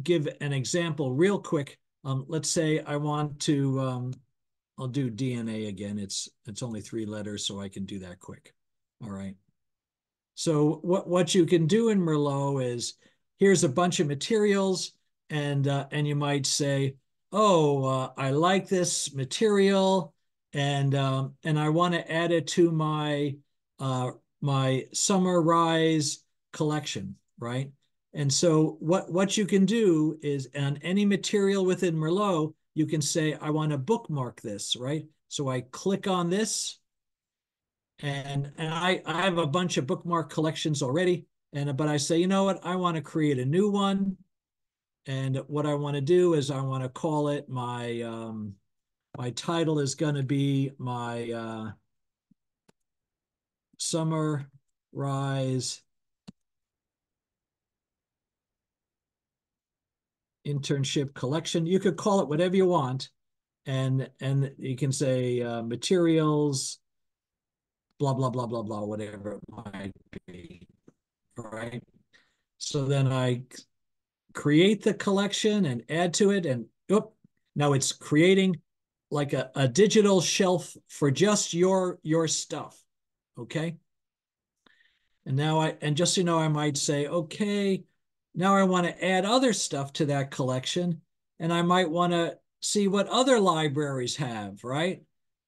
give an example real quick. Um, let's say I want to. Um, I'll do DNA again. It's it's only three letters, so I can do that quick. All right. So what what you can do in Merlot is here's a bunch of materials, and uh, and you might say, oh, uh, I like this material and um, and I want to add it to my uh, my summer rise collection, right? And so what what you can do is on any material within Merlot, you can say I want to bookmark this, right? So I click on this, and and I I have a bunch of bookmark collections already, and but I say you know what I want to create a new one, and what I want to do is I want to call it my, um, my title is going to be my uh, Summer Rise internship collection. You could call it whatever you want. And, and you can say uh, materials, blah, blah, blah, blah, blah, whatever it might be. All right. So then I create the collection and add to it. And oh, now it's creating like a, a digital shelf for just your your stuff. Okay. And now I and just so you know, I might say, okay, now I want to add other stuff to that collection. And I might want to see what other libraries have, right?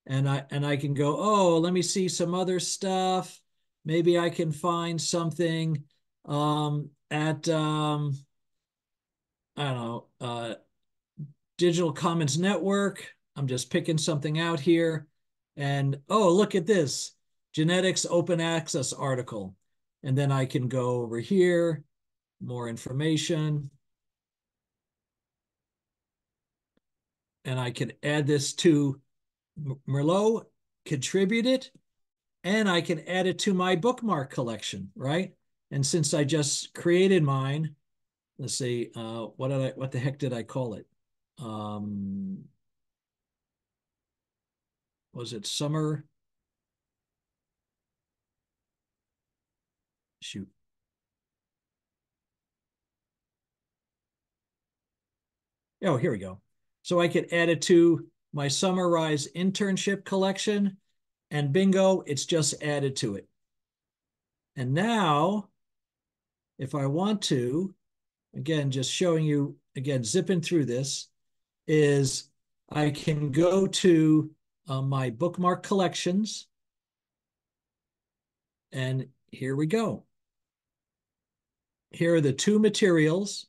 And I and I can go, oh, let me see some other stuff. Maybe I can find something um, at um, I don't know, uh, Digital Commons Network. I'm just picking something out here. And oh, look at this genetics open access article. And then I can go over here, more information. And I can add this to Merlot, contribute it, and I can add it to my bookmark collection, right? And since I just created mine, let's see, uh, what did I, what the heck did I call it? Um, was it summer? Shoot. Oh, here we go. So I could add it to my Summer Rise internship collection. And bingo, it's just added to it. And now, if I want to, again, just showing you, again, zipping through this, is I can go to uh, my bookmark collections. And here we go. Here are the two materials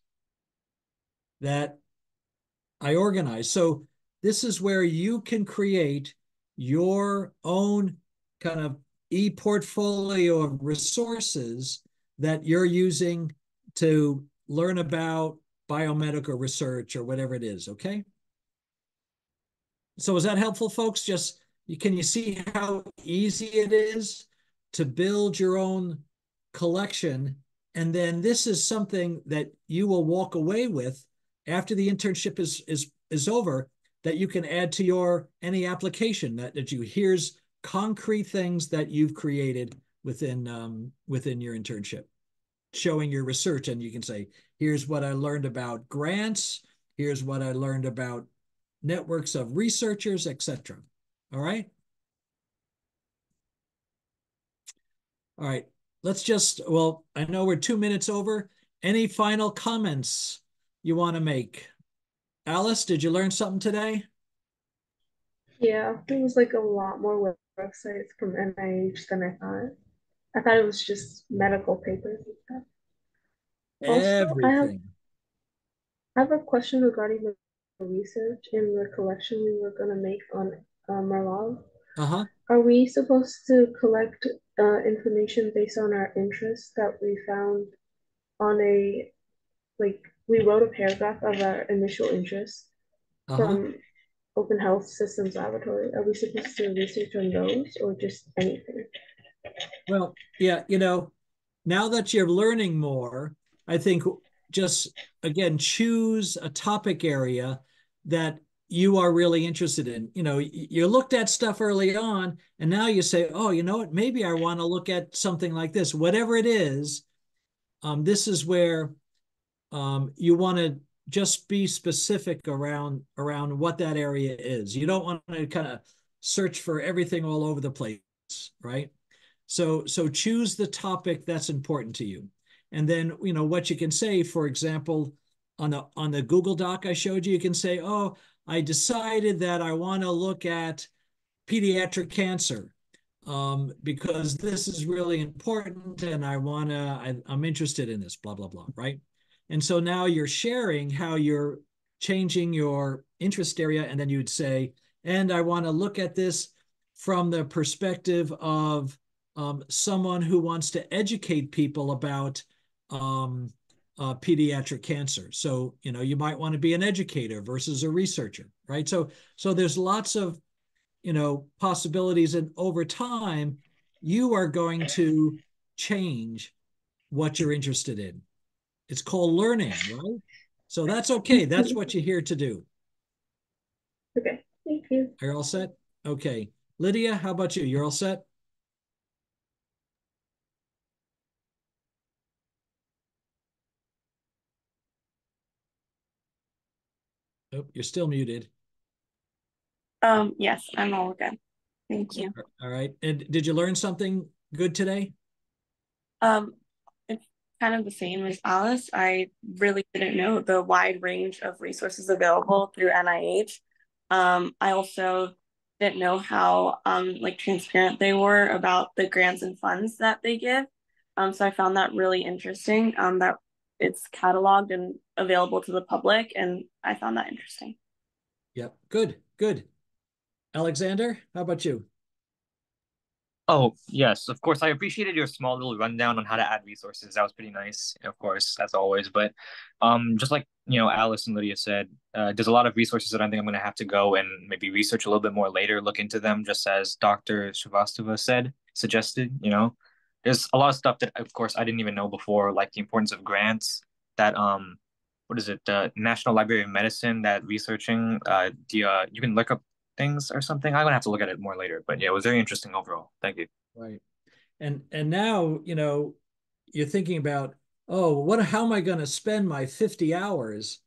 that I organize. So this is where you can create your own kind of e-portfolio of resources that you're using to learn about biomedical research or whatever it is, okay? So is that helpful, folks? Just can you see how easy it is to build your own collection? And then this is something that you will walk away with after the internship is is is over that you can add to your any application that, that you here's concrete things that you've created within um, within your internship showing your research and you can say here's what i learned about grants. Here's what i learned about networks of researchers etc all right? All right. Let's just well i know we're two minutes over. Any final comments you want to make? Alice did you learn something today? Yeah, there was like a lot more websites from NIH than I thought. I thought it was just medical papers and stuff. Also, I have everything I have a question regarding the research in the collection we were gonna make on uh, Merlot. uh-huh Are we supposed to collect uh, information based on our interests that we found on a like we wrote a paragraph of our initial interest uh-huh from Open Health Systems Laboratory. Are we supposed to research on those or just anything? Well, yeah, you know, now that you're learning more, I think just again choose a topic area that you are really interested in. You know, you looked at stuff early on, and now you say, "Oh, you know what? Maybe I want to look at something like this." Whatever it is, um, this is where um, you want to just be specific around around what that area is. You don't want to kind of search for everything all over the place, right? So so choose the topic that's important to you. And then, you know, what you can say, for example, on the on the Google Doc I showed you, you can say, "Oh, I decided that I want to look at pediatric cancer." Um, because this is really important and I want to, I'm interested in this, blah, blah, blah, right? And so now you're sharing how you're changing your interest area. And then you'd say, and I want to look at this from the perspective of um, someone who wants to educate people about um, uh, pediatric cancer. So, you know, you might want to be an educator versus a researcher, right? So, so there's lots of, you know, possibilities. And over time, you are going to change what you're interested in. It's called learning, right? So that's okay. That's what you're here to do. Okay, thank you. Are you all set? Okay. Lydia, how about you? You're all set? Oh, you're still muted. Um, yes, I'm all good. Thank you. All right. And did you learn something good today? Um, it's kind of the same as Alice. I really didn't know the wide range of resources available through NIH. Um, I also didn't know how um like transparent they were about the grants and funds that they give. Um, so I found that really interesting. Um, that it's cataloged and available to the public, and I found that interesting. Yep. Good. Good. Alexander, how about you? Oh, yes, of course. I appreciated your small little rundown on how to add resources. That was pretty nice, of course, as always. But um, just like you know, Alice and Lydia said, uh, there's a lot of resources that I think I'm going to have to go and maybe research a little bit more later, look into them, just as Dr. Srivastava said, suggested. You know, there's a lot of stuff that, of course, I didn't even know before, like the importance of grants. That um, what is it? The National Library of Medicine that researching uh, the uh, you can look up things or something. I'm gonna have to look at it more later. But yeah, it was very interesting overall. Thank you. Right. And and now, you know, you're thinking about, oh, what how am I going to spend my 50 hours?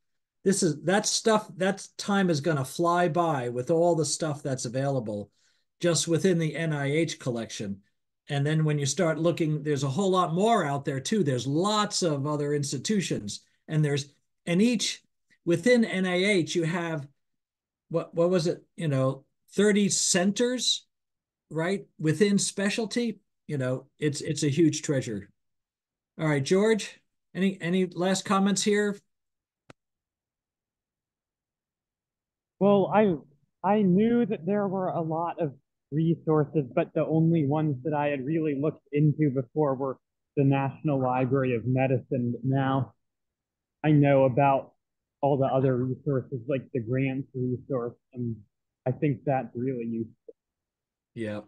This is that stuff, that time is going to fly by with all the stuff that's available. just within the NIH collection. And then when you start looking, there's a whole lot more out there too. There's lots of other institutions, and there's and each within NIH you have what what was it? You know, 30 centers, right? Within specialty, you know, it's it's a huge treasure. All right, George, any any last comments here? Well, I I knew that there were a lot of resources, but the only ones that I had really looked into before were the National Library of Medicine. Now I know about all the other resources like the grants resource, and I think that's really useful. Yeah,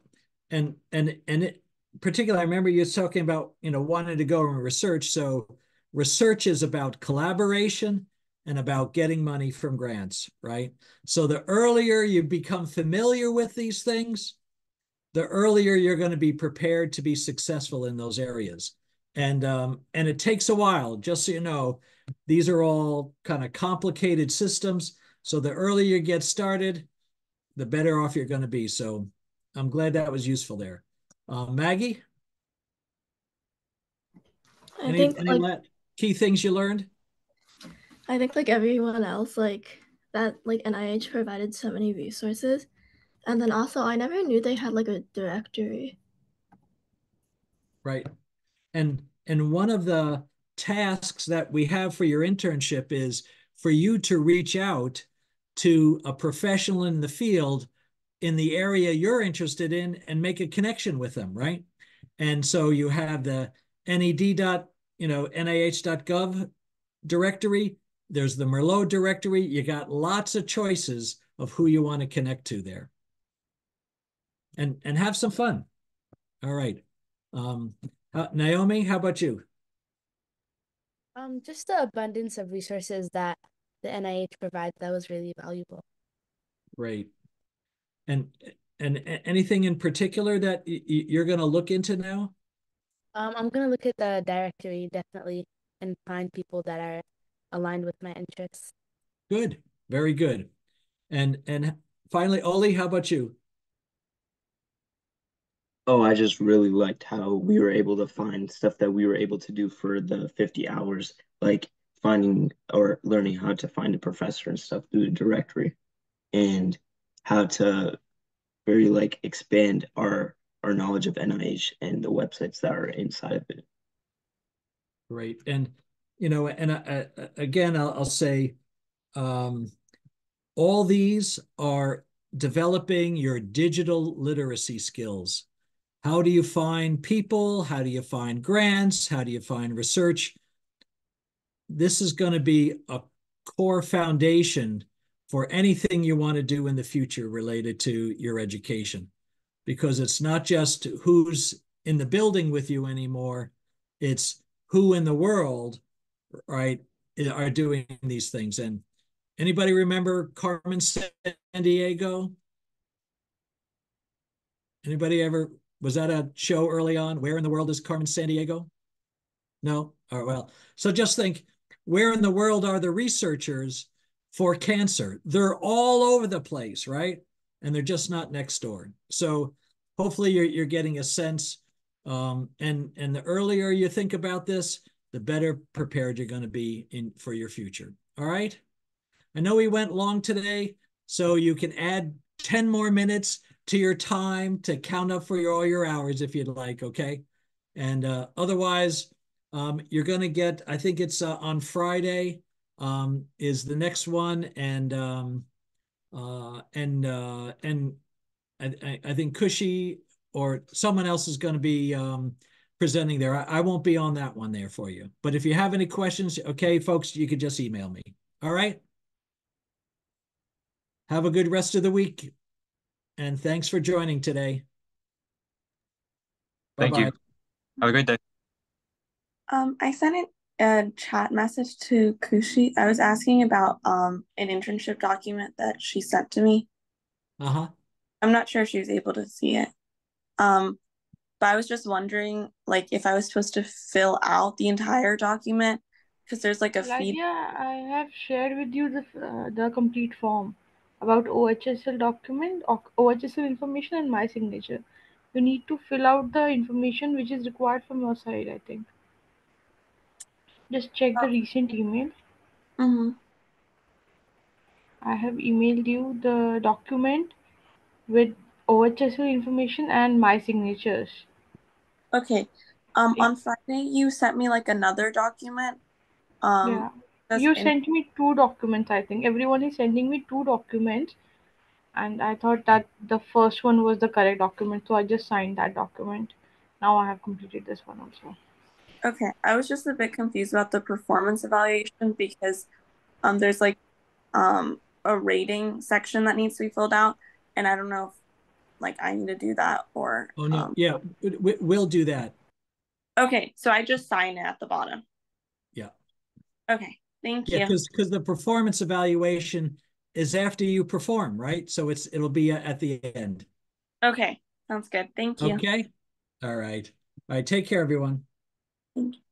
and and and it, particularly, I remember you talking about you know wanting to go and research. So research is about collaboration and about getting money from grants, right? So the earlier you become familiar with these things, the earlier you're going to be prepared to be successful in those areas. And um, and it takes a while, just so you know, these are all kind of complicated systems. So the earlier you get started, the better off you're going to be. So I'm glad that was useful there. Uh, Maggie? I any, think any like key things you learned? I think like everyone else, like that like NIH provided so many resources. And then also I never knew they had like a directory. Right. And and one of the tasks that we have for your internship is for you to reach out to a professional in the field in the area you're interested in and make a connection with them, right? And so you have the ned dot, you know, nih.gov directory. There's the Merlot directory. You got lots of choices of who you want to connect to there. And and have some fun. All right. Um, uh, Naomi, how about you? Um, just the abundance of resources that the NIH provides that was really valuable. Great. And and anything in particular that you're going to look into now? Um, I'm going to look at the directory definitely and find people that are aligned with my interests. Good. Very good. And and finally, Oli, how about you? Oh, I just really liked how we were able to find stuff that we were able to do for the 50 hours, like finding or learning how to find a professor and stuff through the directory and how to very like expand our our knowledge of NIH and the websites that are inside of it. Great. And you know, and I, I, again, I'll, I'll say um, all these are developing your digital literacy skills. How do you find people? How do you find grants? How do you find research? This is going to be a core foundation for anything you want to do in the future related to your education, because it's not just who's in the building with you anymore, it's who in the world right, are doing these things. And anybody remember Carmen San Diego? Anybody ever was that a show early on? Where in the world is Carmen Sandiego? No? All right, well, so just think where in the world are the researchers for cancer? They're all over the place, right? And they're just not next door. So hopefully you're, you're getting a sense. Um, and, and the earlier you think about this, the better prepared you're going to be in for your future. All right. I know we went long today, so you can add 10 more minutes to your time to count up for your, all your hours if you'd like. Okay. And uh, otherwise, um, you're going to get, I think it's uh, on Friday um, is the next one. And, um, uh, and, uh, and I, I think Kushi or someone else is going to be um, presenting there. I, I won't be on that one there for you. But if you have any questions, okay, folks, you could just email me. All right. Have a good rest of the week. And thanks for joining today. Thank Bye-bye. you. Have a great day. Um, I sent it a chat message to Kushi. I was asking about um an internship document that she sent to me. Uh-huh. I'm not sure if she was able to see it. Um, but I was just wondering, like, if I was supposed to fill out the entire document because there's like a feed. Lydia, I have shared with you the uh, the complete form about OHSL document, or OHSL information, and my signature. You need to fill out the information which is required from your side, I think. Just check the recent email. Mm-hmm. I have emailed you the document with OHSL information and my signatures. Okay. Um, on Friday you sent me like another document. Um, yeah. You in- sent me two documents, I think. Everyone is sending me two documents. And I thought that the first one was the correct document. So I just signed that document. Now I have completed this one also. Okay, I was just a bit confused about the performance evaluation because um there's like um a rating section that needs to be filled out and I don't know if like I need to do that or Oh, no, um yeah, we, we'll do that. okay, so I just sign it at the bottom. Yeah. Okay, thank Yeah, you. because, because the performance evaluation is after you perform, right? So it's, it'll be at the end. Okay, sounds good. Thank you. Okay? All right. All right, take care, everyone. Thank you.